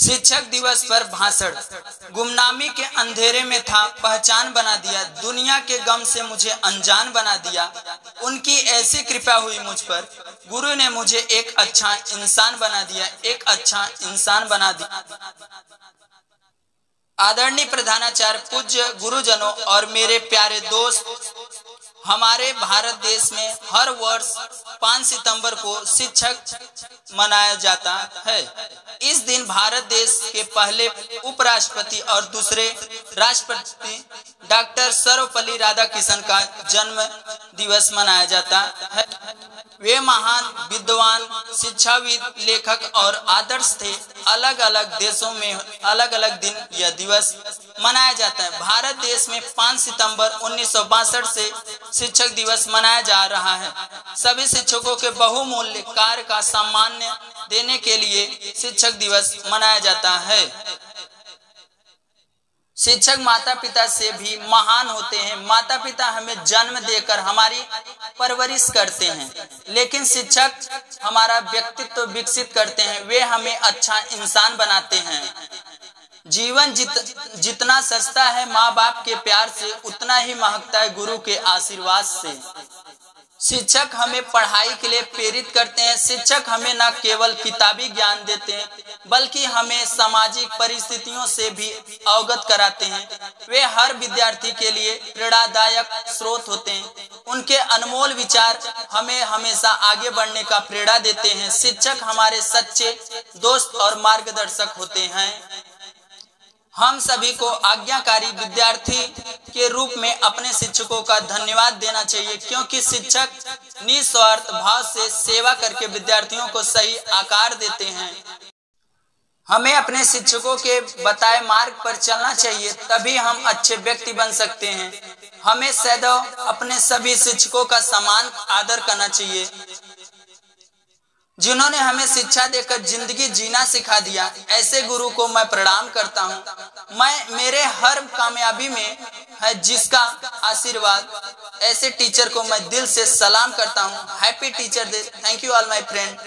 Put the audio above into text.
शिक्षक दिवस पर भाषण। गुमनामी के अंधेरे में था, पहचान बना दिया, दुनिया के गम से मुझे अनजान बना दिया। उनकी ऐसी कृपा हुई मुझ पर। गुरु ने मुझे एक अच्छा इंसान बना दिया, एक अच्छा इंसान बना दिया। आदरणीय प्रधानाचार्य, पूज्य गुरुजनों और मेरे प्यारे दोस्त हमारे भारत देश में हर वर्ष 5 सितंबर को शिक्षक मनाया जाता है। इस दिन भारत देश के पहले उपराष्ट्रपति और दूसरे राष्ट्रपति डॉक्टर सर्वपल्ली राधाकृष्णन का जन्म दिवस मनाया जाता है। वे महान, विद्वान, शिक्षाविद, लेखक और आदर्श थे। अलग अलग देशों में अलग अलग दिन यह दिवस मनाया जाता है। भारत देश में 5 सितंबर उन्नीस सौ बासठ से शिक्षक दिवस मनाया जा रहा है। सभी शिक्षकों के बहुमूल्य कार्य का सम्मान देने के लिए शिक्षक दिवस मनाया जाता है। शिक्षक माता पिता से भी महान होते हैं। माता पिता हमें जन्म देकर हमारी परवरिश करते हैं। लेकिन शिक्षक हमारा व्यक्तित्व विकसित करते हैं। वे हमें अच्छा इंसान बनाते हैं। जीवन जित, जितना सस्ता है माँ बाप के प्यार से उतना ही महकता है गुरु के आशीर्वाद से। शिक्षक हमें पढ़ाई के लिए प्रेरित करते हैं। शिक्षक हमें न केवल किताबी ज्ञान देते हैं, बल्कि हमें सामाजिक परिस्थितियों से भी अवगत कराते हैं। वे हर विद्यार्थी के लिए प्रेरणादायक स्रोत होते हैं। उनके अनमोल विचार हमें हमेशा आगे बढ़ने का प्रेरणा देते हैं। शिक्षक हमारे सच्चे दोस्त और मार्गदर्शक होते हैं। हम सभी को आज्ञाकारी विद्यार्थी के रूप में अपने शिक्षकों का धन्यवाद देना चाहिए, क्योंकि शिक्षक निस्वार्थ भाव से सेवा करके विद्यार्थियों को सही आकार देते हैं। हमें अपने शिक्षकों के बताए मार्ग पर चलना चाहिए, तभी हम अच्छे व्यक्ति बन सकते हैं। हमें सदैव अपने सभी शिक्षकों का समान आदर करना चाहिए। जिन्होंने हमें शिक्षा देकर ज़िंदगी जीना सिखा दिया, ऐसे गुरु को मैं प्रणाम करता हूँ। मैं, मेरे हर कामयाबी में है जिसका आशीर्वाद। ऐसे टीचर को मैं दिल से सलाम करता हूँ। Happy teacher day thank you all my friend